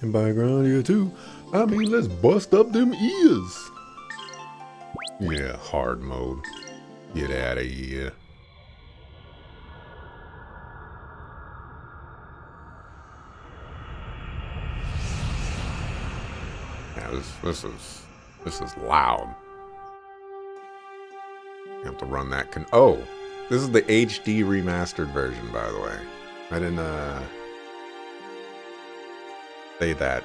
And by Grandia 2, I mean let's bust up them ears. Yeah, hard mode. Get out of here. Yeah, this, this is this is loud. You have to run that con- Oh! This is the HD remastered version, by the way. I didn't, uh... Say that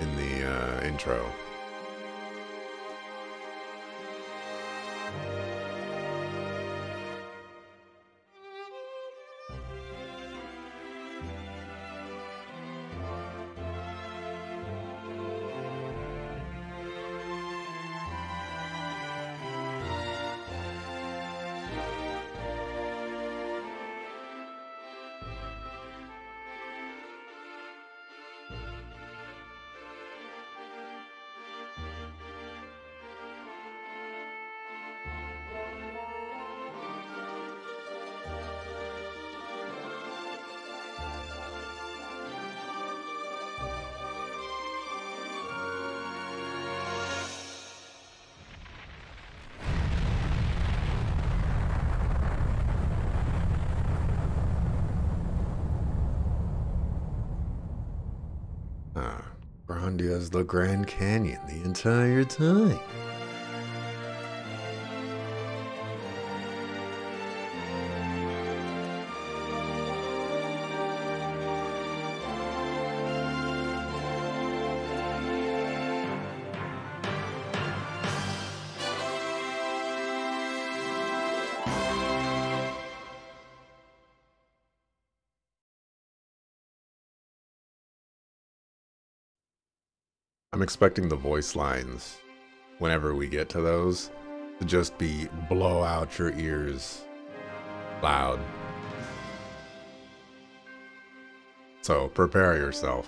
in the, uh, intro. Grandia's the Grand Canyon the entire time. Expecting the voice lines, whenever we get to those, to just be blow out your ears loud. So prepare yourself.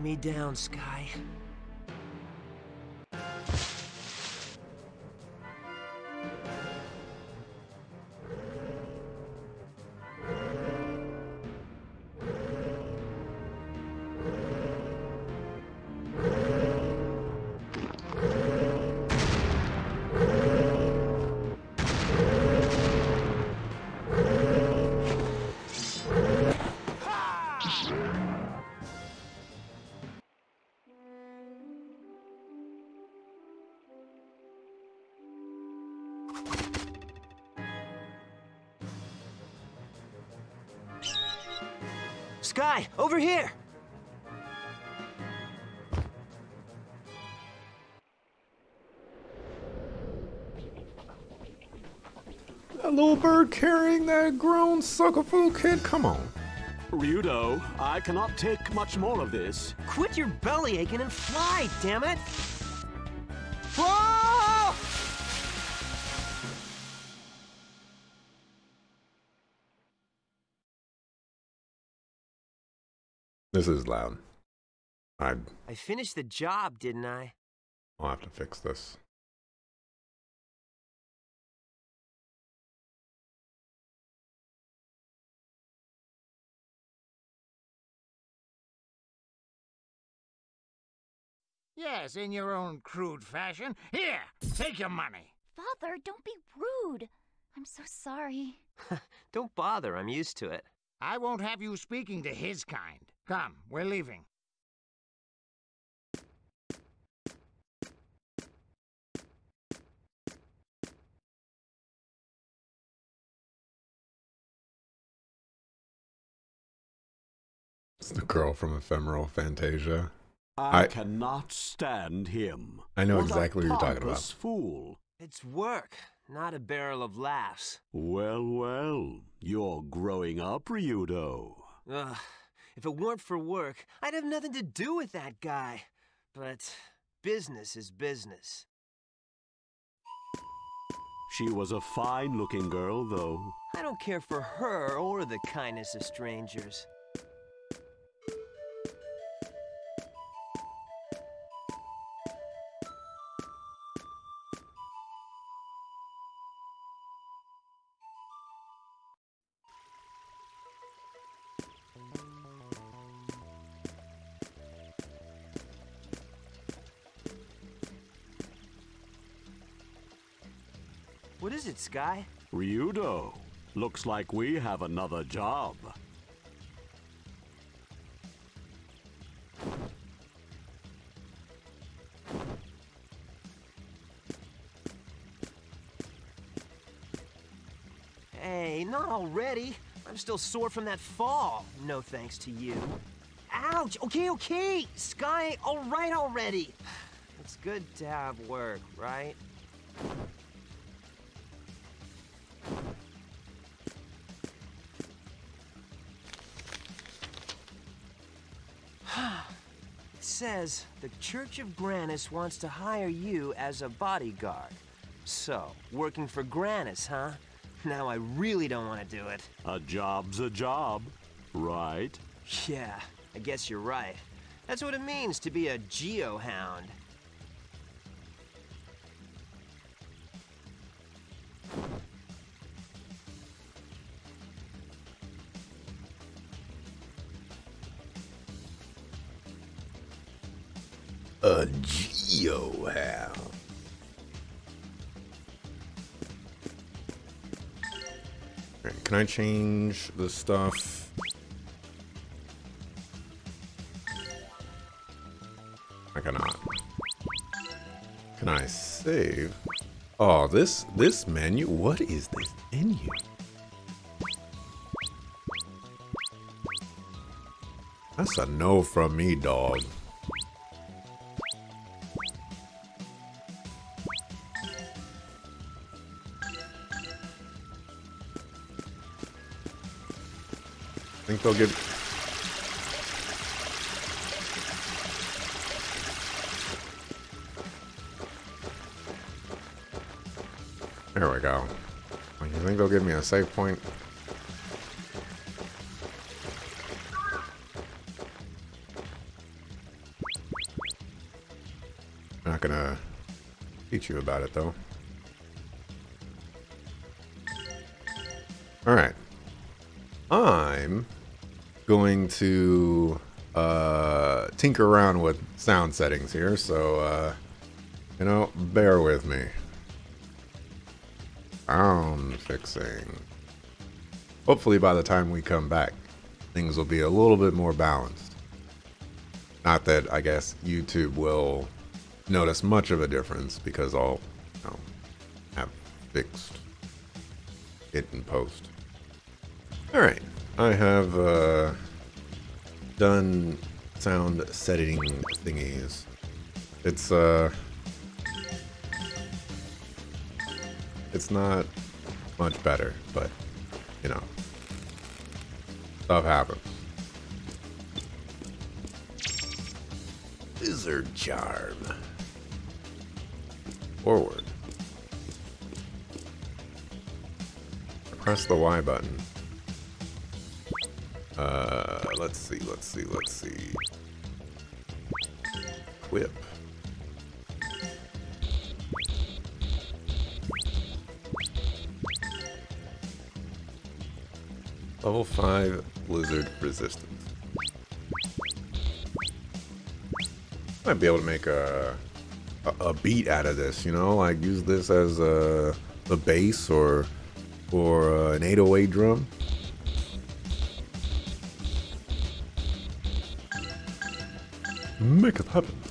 Me down, Skye. Skye, over here! That little bird carrying that grown sucker fool kid? Come on. Ryudo, I cannot take much more of this. Quit your belly aching and fly, damn it! This is loud. I, I finished the job, didn't I? I'll have to fix this. Yes, in your own crude fashion. Here, take your money. Father, don't be rude. I'm so sorry. Don't bother, I'm used to it. I won't have you speaking to his kind. Come, we're leaving. It's the girl from Ephemeral Fantasia. I, I- cannot stand him. I know What exactly what you're talking about. pompous fool. It's work, not a barrel of laughs. Well, well, you're growing up, Ryudo. Ugh, if it weren't for work, I'd have nothing to do with that guy. But business is business. She was a fine-looking girl, though. I don't care for her or the kindness of strangers. What is it, Skye? Ryudo, looks like we have another job. Hey, not already. I'm still sore from that fall. No thanks to you. Ouch! Okay, okay! Skye, alright already! It's good to have work, right? Says the Church of Granas wants to hire you as a bodyguard. So, working for Granas, huh? Now I really don't want to do it. A job's a job, right? Yeah, I guess you're right. That's what it means to be a geohound. A geohound. Alright, can I change the stuff? I cannot. Can I save? Oh, this this menu. What is this menu? That's a no from me, dog. They'll give. There we go. You think they'll give me a save point? I'm not gonna teach you about it though. Going to uh, tinker around with sound settings here, so uh, you know, bear with me. Sound fixing. Hopefully, by the time we come back, things will be a little bit more balanced. Not that I guess YouTube will notice much of a difference because I'll you know, have fixed it in post. All right, I have uh, done sound setting thingies. It's uh, it's not much better, but you know, stuff happens. Lizard charm. Forward. Press the Y button. Uh, let's see, let's see, let's see. Whip. Level 5 blizzard resistance. Might be able to make a, a a beat out of this, you know, like use this as a, a bass or or uh, an 808 drum. Make it happen.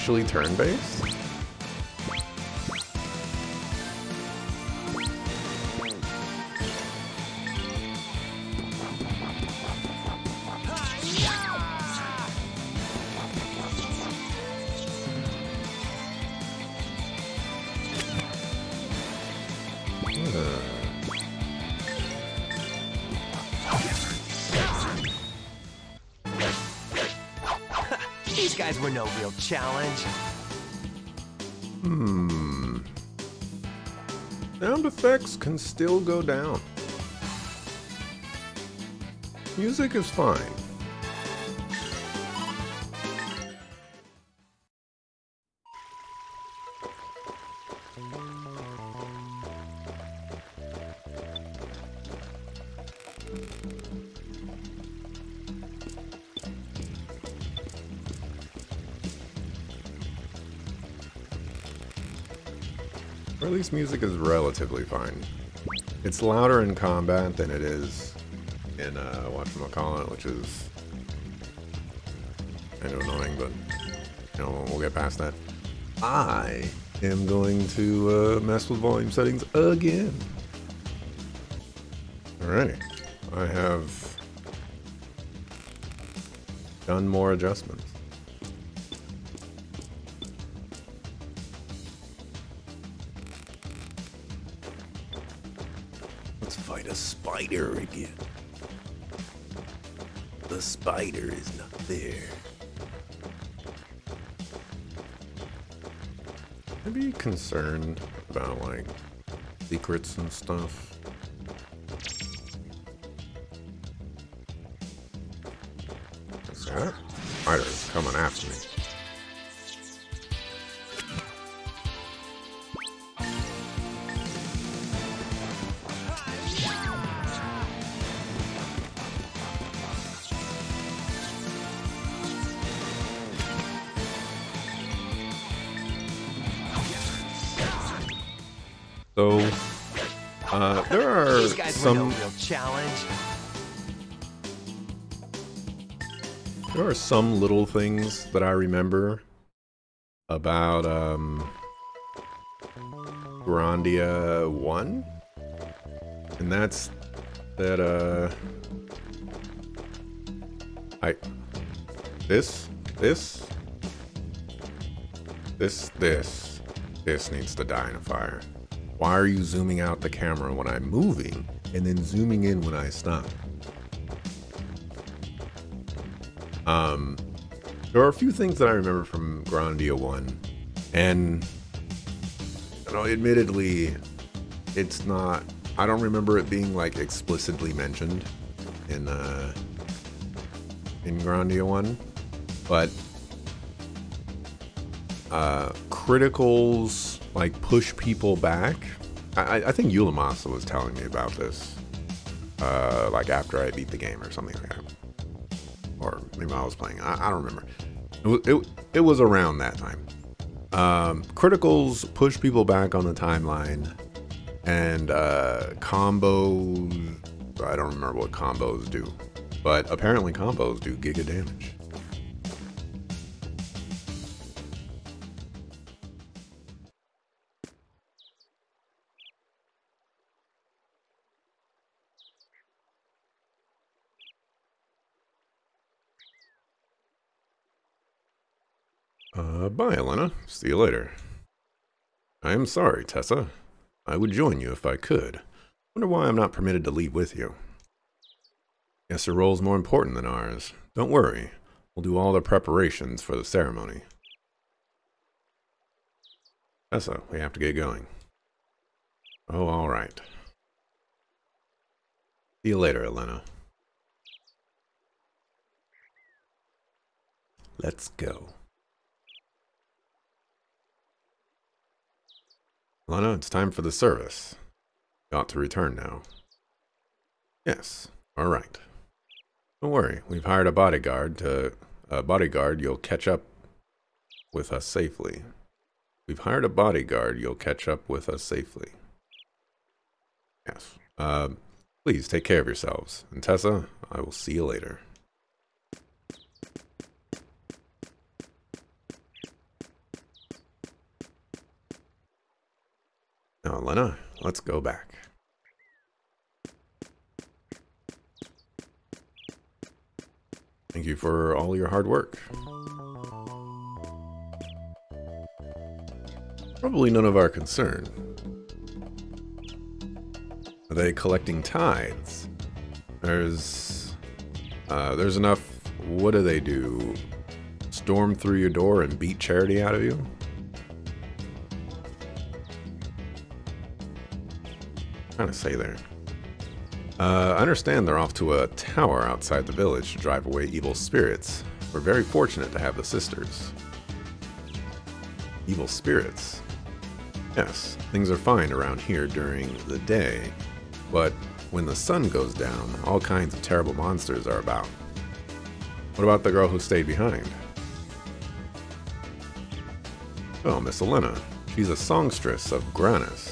Actually turn-based? These guys were no real challenge. Hmm. Sound effects can still go down. Music is fine. Music is relatively fine. It's louder in combat than it is in uh, whatchamacallit, which is kind of annoying, but you know, we'll get past that. I am going to uh, mess with volume settings again. Alrighty. I have done more adjustments. Let's fight a spider again. The spider is not there. I'd be concerned about like secrets and stuff. What's that? Spider's coming after me. Some little things that I remember about um, Grandia One, and that's that uh, I this this this this this needs to die in a fire. Why are you zooming out the camera when I'm moving and then zooming in when I stop? Um, there are a few things that I remember from Grandia 1, and, you know, admittedly, it's not, I don't remember it being, like, explicitly mentioned in, uh, in Grandia 1, but, uh, criticals, like, push people back. I, I think Yulamasa was telling me about this, uh, like, after I beat the game or something like that or maybe I was playing. I, I don't remember. It, was- it, it was around that time. Um, criticals push people back on the timeline, and uh, combos. I don't remember what combos do, but apparently combos do giga damage. Uh, bye, Elena. See you later. I am sorry, Tessa. I would join you if I could. Wonder why I'm not permitted to leave with you. Guess your role's more important than ours. Don't worry. We'll do all the preparations for the ceremony. Tessa, we have to get going. Oh, all right. See you later, Elena. Let's go. Lena, it's time for the service. Got to return now. Yes, all right. Don't worry, we've hired a bodyguard to... A bodyguard you'll catch up with us safely. We've hired a bodyguard you'll catch up with us safely. Yes. Uh, please take care of yourselves. And Tessa, I will see you later. Now, Lena, let's go back. Thank you for all your hard work. Probably none of our concern. Are they collecting tithes? There's... Uh, there's enough... What do they do? Storm through your door and beat charity out of you? Trying to say there? Uh, I understand they're off to a tower outside the village to drive away evil spirits. We're very fortunate to have the sisters. Evil spirits? Yes, things are fine around here during the day, but when the sun goes down, all kinds of terrible monsters are about. What about the girl who stayed behind? Oh, Miss Elena. She's a songstress of Granas.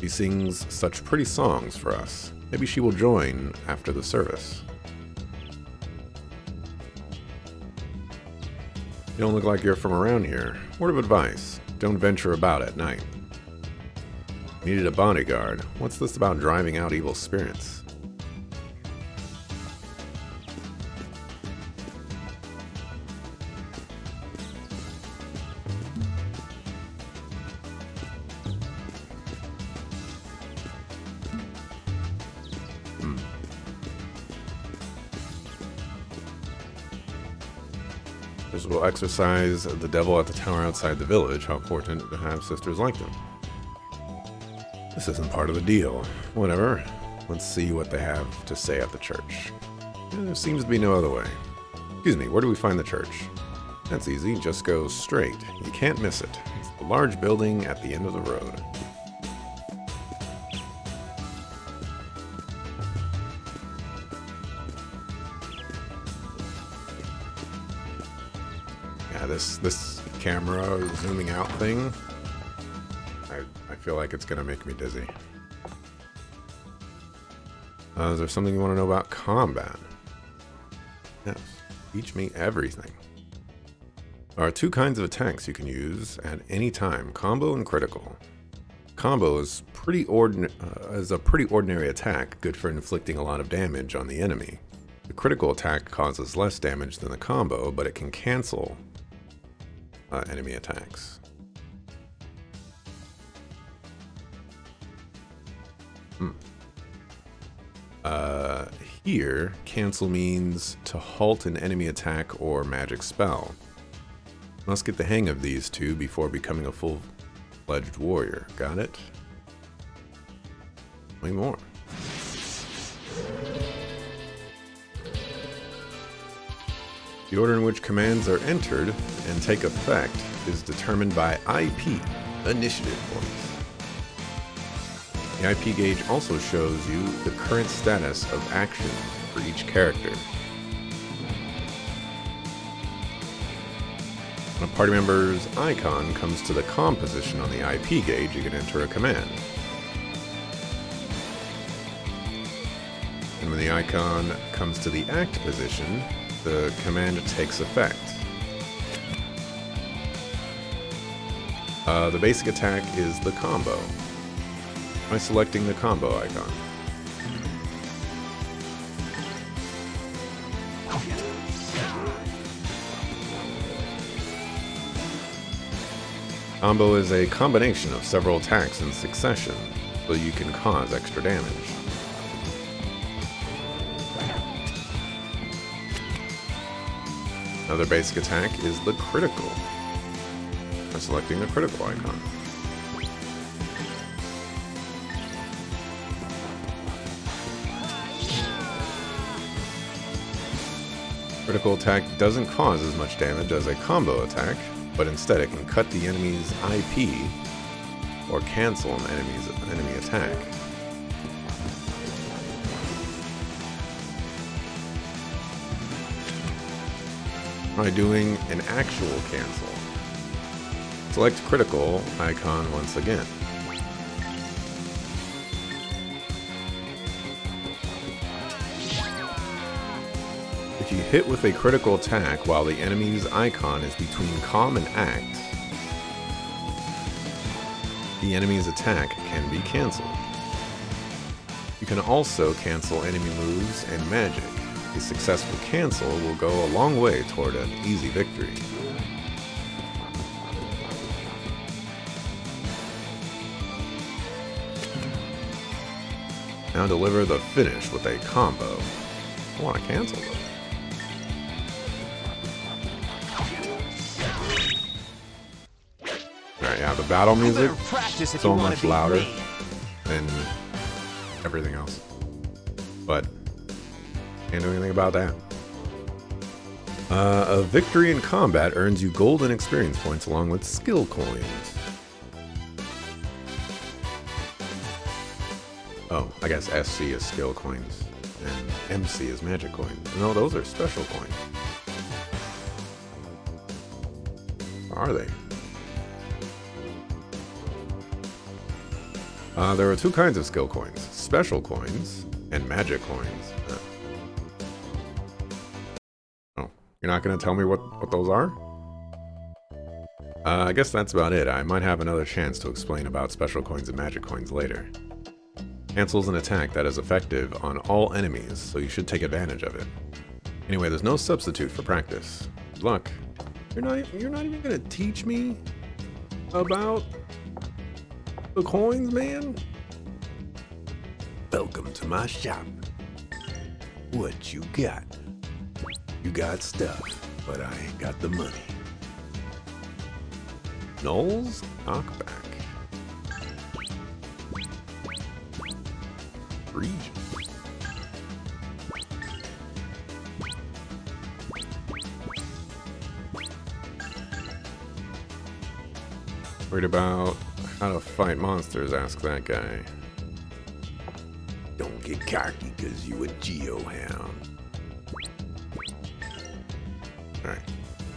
She sings such pretty songs for us. Maybe she will join after the service. You don't look like you're from around here. Word of advice, don't venture about at night. Needed a bodyguard. What's this about driving out evil spirits? Will exorcise the devil at the tower outside the village. How fortunate to have sisters like them. This isn't part of the deal. Whatever. Let's see what they have to say at the church. There seems to be no other way. Excuse me, where do we find the church? That's easy, just go straight. You can't miss it. It's the large building at the end of the road. This camera zooming out thing, I, I feel like it's going to make me dizzy. Uh, is there something you want to know about combat? Yes. Teach me everything. There are two kinds of attacks you can use at any time, combo and critical. Combo is pretty uh, is a pretty ordinary attack, good for inflicting a lot of damage on the enemy. The critical attack causes less damage than the combo, but it can cancel uh, enemy attacks. Hmm. Uh, here, cancel means to halt an enemy attack or magic spell. Must get the hang of these two before becoming a full-fledged warrior. Got it? Way more. The order in which commands are entered and take effect is determined by IP, initiative points. The IP gauge also shows you the current status of action for each character. When a party member's icon comes to the com position on the IP gauge, you can enter a command. And when the icon comes to the act position, the command takes effect. Uh, the basic attack is the combo. By selecting the combo icon. Combo is a combination of several attacks in succession, so you can cause extra damage. Another basic attack is the critical. By selecting the critical icon. Critical attack doesn't cause as much damage as a combo attack, but instead it can cut the enemy's IP or cancel an enemy's enemy attack. Try doing an actual cancel. Select critical icon once again. If you hit with a critical attack while the enemy's icon is between com and act, the enemy's attack can be cancelled. You can also cancel enemy moves and magic. A successful cancel will go a long way toward an easy victory. Now deliver the finish with a combo. I want to cancel though. Alright, yeah, the battle music so much louder than everything else. Can't do anything about that. Uh, a victory in combat earns you golden experience points along with skill coins. Oh, I guess SC is skill coins and MC is magic coins. No, those are special coins. Are they? Uh, there are two kinds of skill coins special coins and magic coins. Uh, you're not going to tell me what, what those are? Uh, I guess that's about it. I might have another chance to explain about special coins and magic coins later. Cancels an attack that is effective on all enemies, so you should take advantage of it. Anyway, there's no substitute for practice. Good luck. You're not you're not even gonna teach me about the coins, man? Welcome to my shop. What you got? You got stuff, but I ain't got the money. Knowles knockback. Region. Worried about how to fight monsters, ask that guy. Don't get cocky because you a geohound.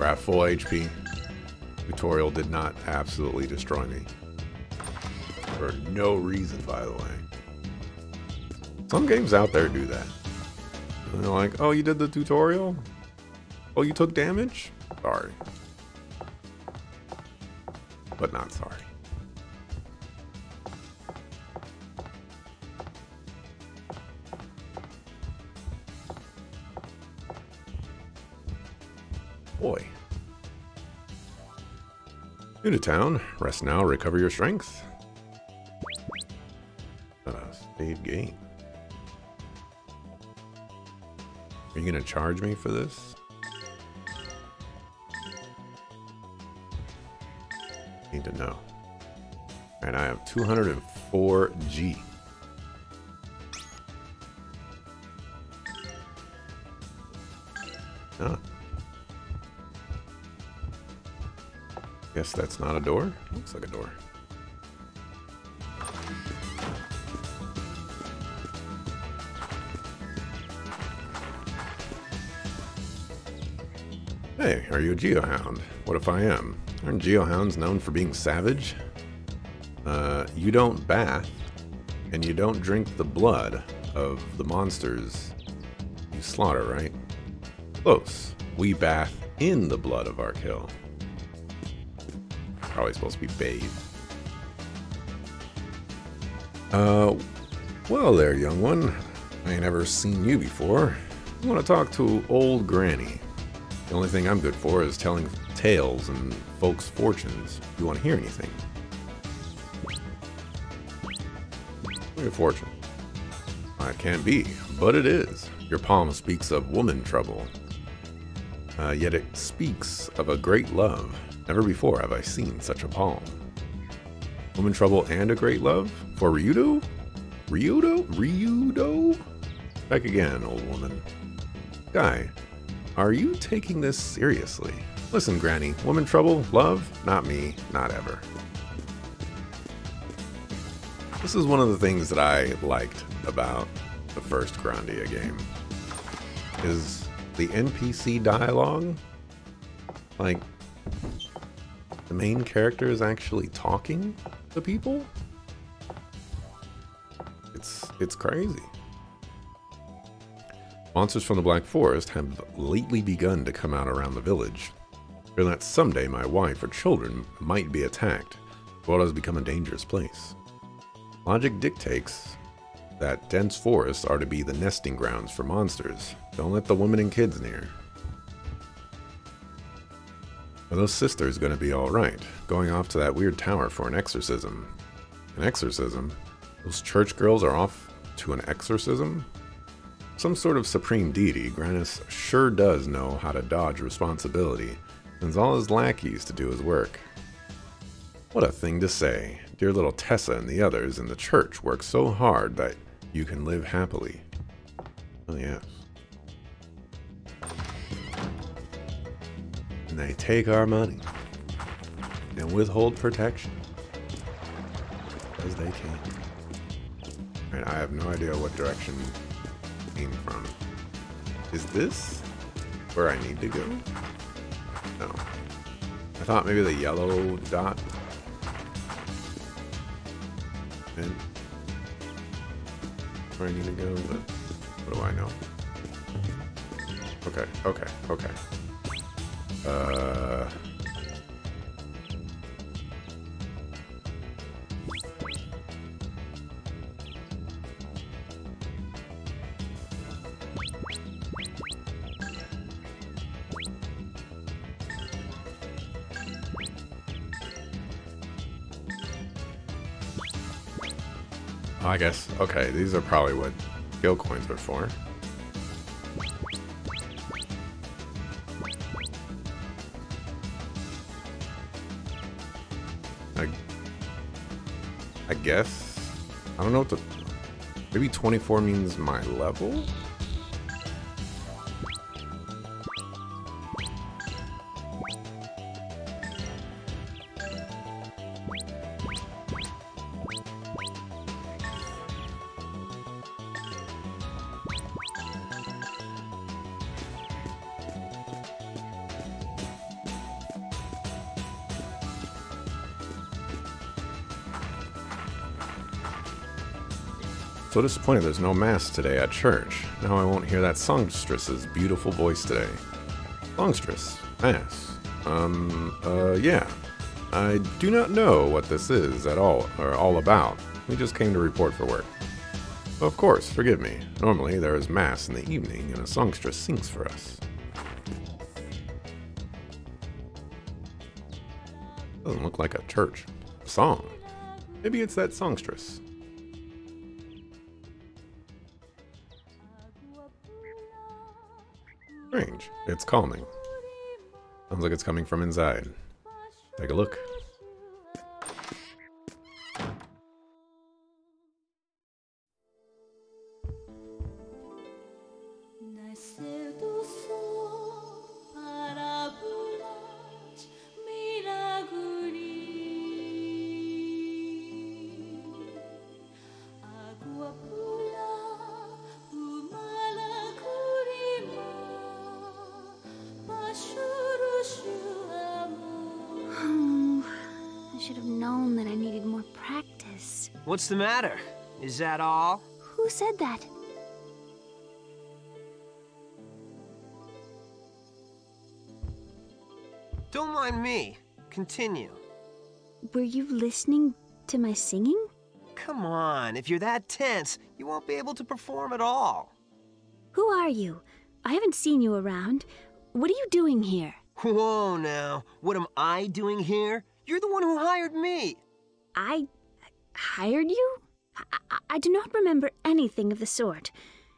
We're at full HP. Tutorial did not absolutely destroy me. For no reason, by the way. Some games out there do that. And they're like, oh, you did the tutorial? Oh, you took damage? Sorry. But not sorry. Boy. New to town. Rest now, recover your strength. Uh, save game. Are you gonna charge me for this? Need to know. And I have 204 G. Guess that's not a door. Looks like a door. Hey, are you a geohound? What if I am? Aren't geohounds known for being savage? Uh, you don't bath, and you don't drink the blood of the monsters you slaughter, right? Close. We bath in the blood of our kill. Probably supposed to be bathe. Uh, well there, young one. I ain't ever seen you before. I want to talk to old Granny. The only thing I'm good for is telling tales and folks' fortunes. You want to hear anything? Your fortune. It can't be, but it is. Your palm speaks of woman trouble. Uh, yet it speaks of a great love. Never before have I seen such a palm. Woman trouble and a great love? For Ryudo? Ryudo? Ryudo? Back again, old woman. Guy, are you taking this seriously? Listen, Granny, woman trouble, love, not me, not ever. This is one of the things that I liked about the first Grandia game. Is the NPC dialogue like the main character is actually talking to people? It's it's crazy. Monsters from the Black Forest have lately begun to come out around the village. Fear that someday my wife or children might be attacked. The world has become a dangerous place. Logic dictates that dense forests are to be the nesting grounds for monsters. Don't let the women and kids near. Are those sisters gonna be alright? Going off to that weird tower for an exorcism. An exorcism? Those church girls are off to an exorcism? Some sort of supreme deity, Granas sure does know how to dodge responsibility, sends all his lackeys to do his work. What a thing to say. Dear little Tessa and the others in the church work so hard that you can live happily. Oh, yes. They take our money and withhold protection as they can. And I have no idea what direction came from. Is this where I need to go? No. I thought maybe the yellow dot. And where I need to go, but what do I know? Okay, okay, okay. Uh... I guess. Okay, these are probably what skill coins are for. Guess. I don't know what the... Maybe 24 means my level? So disappointed there's no mass today at church. Now I won't hear that songstress's beautiful voice today. Songstress, mass. Um, uh, yeah. I do not know what this is at all, or all about. We just came to report for work. Of course, forgive me. Normally there is mass in the evening and a songstress sings for us. Doesn't look like a church song. Maybe it's that songstress. Strange. It's calming. Sounds like it's coming from inside. Take a look. What's the matter? Is that all? Who said that? Don't mind me. Continue. Were you listening to my singing? Come on, if you're that tense, you won't be able to perform at all. Who are you? I haven't seen you around. What are you doing here? Whoa now, what am I doing here? You're the one who hired me. I hired you? I, I, I do not remember anything of the sort.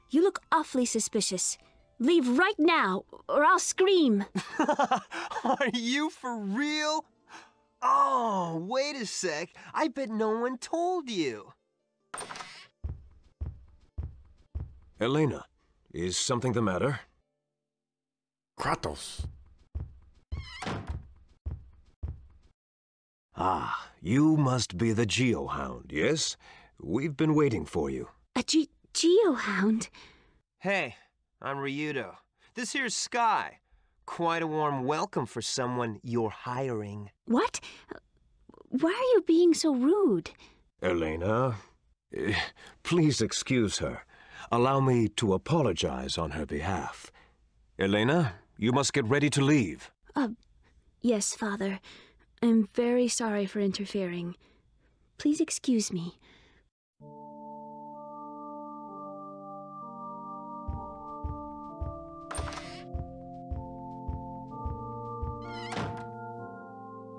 You look awfully suspicious. Leave right now, or I'll scream. Are you for real? Oh, wait a sec. I bet no one told you. Elena, is something the matter? Kratos. Ah, you must be the Geohound, yes? We've been waiting for you. A ge- geohound? Hey, I'm Ryudo. This here's Skye. Quite a warm welcome for someone you're hiring. What? Why are you being so rude? Elena, eh, please excuse her. Allow me to apologize on her behalf. Elena, you must get ready to leave. Uh, yes, Father. I'm very sorry for interfering. Please excuse me.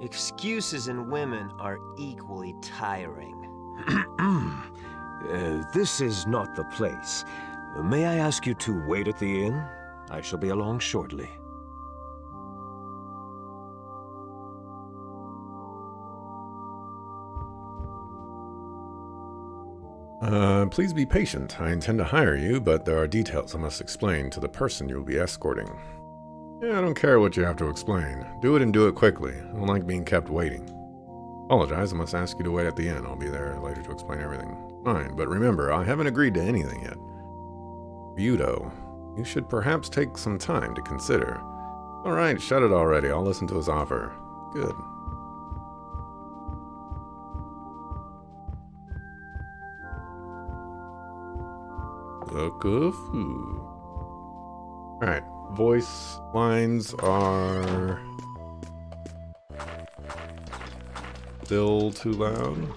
Excuses in women are equally tiring. Uh, this is not the place. May I ask you to wait at the inn? I shall be along shortly. Uh, please be patient. I intend to hire you, but there are details I must explain to the person you will be escorting. Yeah, I don't care what you have to explain. Do it and do it quickly. I don't like being kept waiting. Apologize, I must ask you to wait at the inn. I'll be there later to explain everything. Fine, but remember, I haven't agreed to anything yet. Ryudo, you should perhaps take some time to consider. Alright, shut it already. I'll listen to his offer. Good. Of who? Alright, voice lines are still too loud.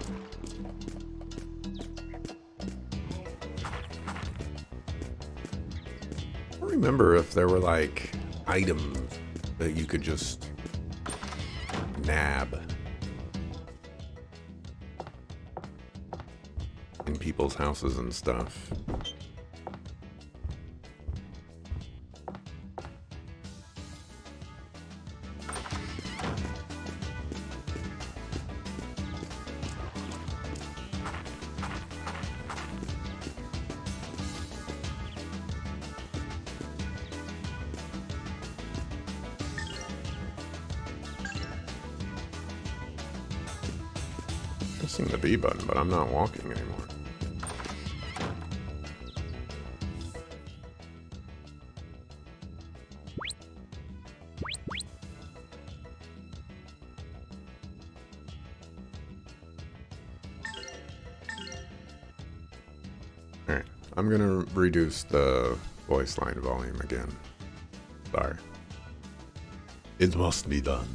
I remember if there were like items that you could just nab in people's houses and stuff. I'm gonna reduce the voice line volume again. Sorry. It must be done.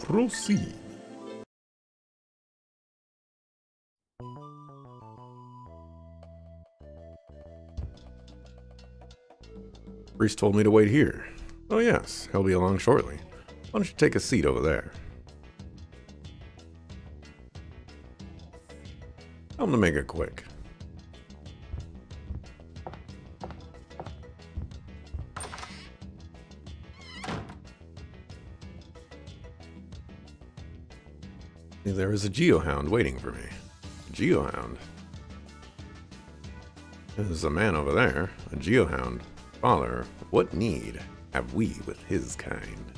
Proceed. Priest told me to wait here. Oh, yes, he'll be along shortly. Why don't you take a seat over there? Him to make it quick. There is a geohound waiting for me. Geohound? There's a man over there, a geohound. Father, what need have we with his kind?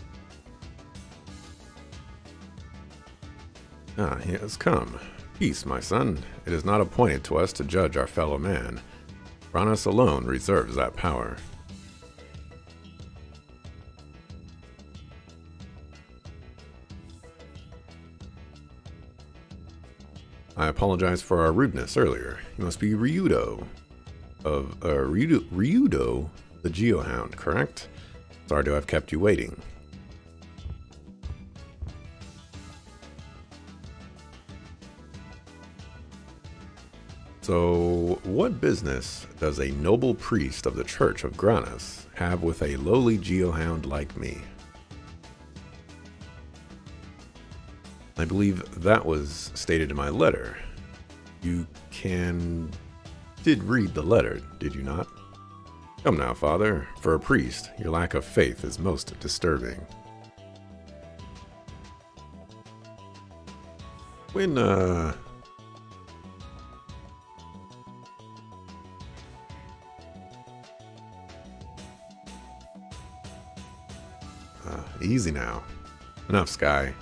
Ah, he has come. Peace, my son. It is not appointed to us to judge our fellow man. Granas alone reserves that power. I apologize for our rudeness earlier. You must be Ryudo of uh, Ryudo, Ryudo the Geohound, correct? Sorry to have kept you waiting. So, what business does a noble priest of the Church of Granas have with a lowly geohound like me? I believe that was stated in my letter. You can. did read the letter, did you not? Come now, Father. For a priest, your lack of faith is most disturbing. When, uh. Uh, easy now. Enough, Skye.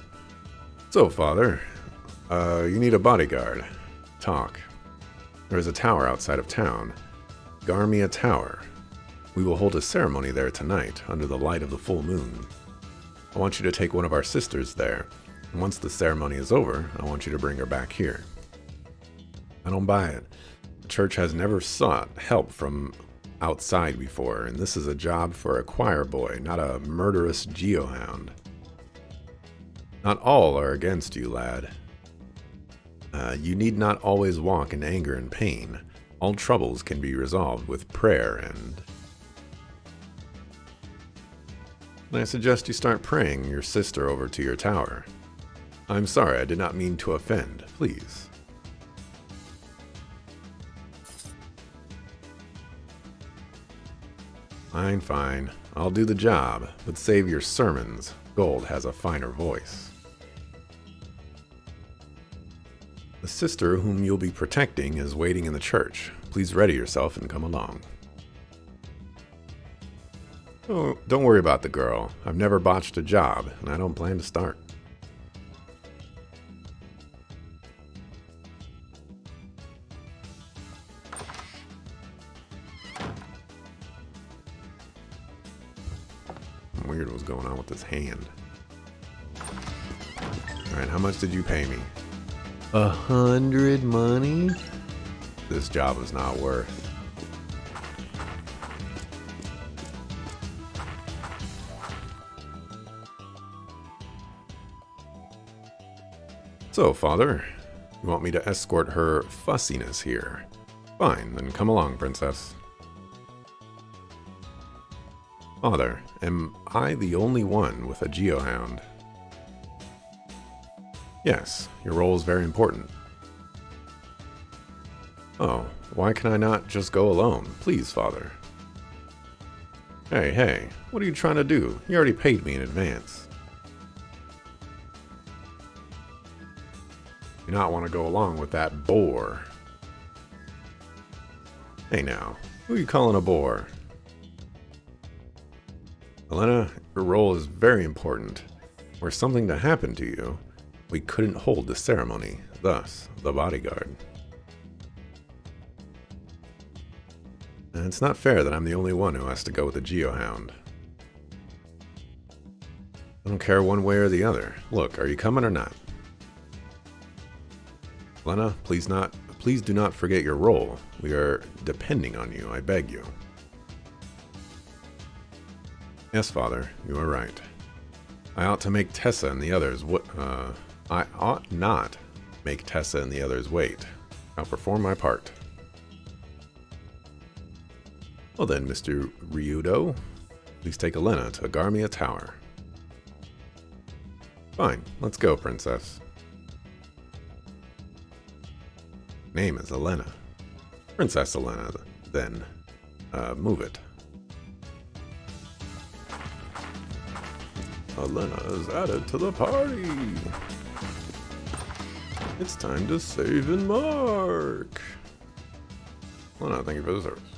So, Father, Uh, you need a bodyguard. Talk. There is a tower outside of town. Garmia Tower. We will hold a ceremony there tonight, under the light of the full moon. I want you to take one of our sisters there. And once the ceremony is over, I want you to bring her back here. I don't buy it. The church has never sought help from outside before, and this is a job for a choir boy, not a murderous geohound. Not all are against you, lad. Uh, you need not always walk in anger and pain. All troubles can be resolved with prayer and. I suggest you start praying your sister over to your tower. I'm sorry, I did not mean to offend. Please. Fine, fine. I'll do the job, but save your sermons. Gold has a finer voice. The sister whom you'll be protecting is waiting in the church. Please ready yourself and come along. Oh, don't worry about the girl. I've never botched a job, and I don't plan to start. Weird what's going on with this hand. Alright, how much did you pay me? A hundred money? This job is not worth. So, father, you want me to escort her fussiness here? Fine, then come along, princess. Father, am I the only one with a geohound? Yes, your role is very important. Oh, why can I not just go alone? Please, father. Hey, hey, what are you trying to do? You already paid me in advance. You not want to go along with that bore. Hey now, who are you calling a bore? Elena, your role is very important. Were something to happen to you, we couldn't hold the ceremony, thus, the bodyguard. And it's not fair that I'm the only one who has to go with a geohound. I don't care one way or the other. Look, are you coming or not? Lena, please not please do not forget your role. We are depending on you, I beg you. Yes, father, you are right. I ought to make Tessa and the others what uh I ought not make Tessa and the others wait. I'll perform my part. Well then, Mr. Ryudo, please take Elena to Garmia Tower. Fine, let's go, princess. Name is Elena. Princess Elena, then. Uh, move it. Elena is added to the party. It's time to save and mark. Well, no, thank you for the service.